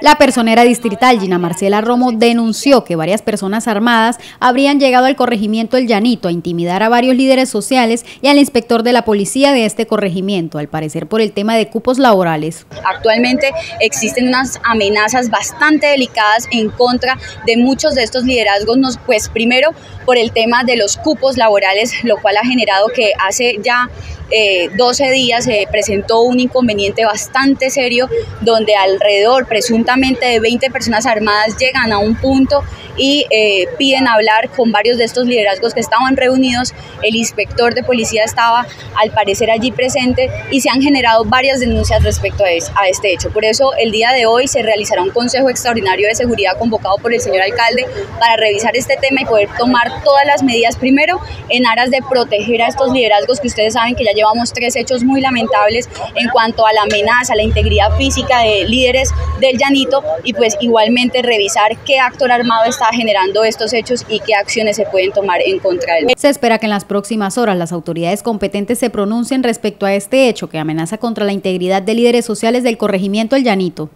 La personera distrital Gina Marcela Romo denunció que varias personas armadas habrían llegado al corregimiento El Llanito a intimidar a varios líderes sociales y al inspector de la policía de este corregimiento, al parecer por el tema de cupos laborales. Actualmente existen unas amenazas bastante delicadas en contra de muchos de estos liderazgos, pues primero por el tema de los cupos laborales, lo cual ha generado que hace ya 12 eh, días se presentó un inconveniente bastante serio donde alrededor presuntamente de 20 personas armadas llegan a un punto y eh, piden hablar con varios de estos liderazgos que estaban reunidos. El inspector de policía estaba al parecer allí presente y se han generado varias denuncias respecto a, este hecho. Por eso el día de hoy se realizará un consejo extraordinario de seguridad convocado por el señor alcalde para revisar este tema y poder tomar todas las medidas primero en aras de proteger a estos liderazgos que ustedes saben que ya llevamos tres hechos muy lamentables en cuanto a la amenaza, a la integridad física de líderes del llanito y pues igualmente revisar qué actor armado está generando estos hechos y qué acciones se pueden tomar en contra de él. Se espera que en las próximas horas las autoridades competentes se pronuncien respecto a este hecho que amenaza contra la integridad de líderes sociales del corregimiento El Llanito.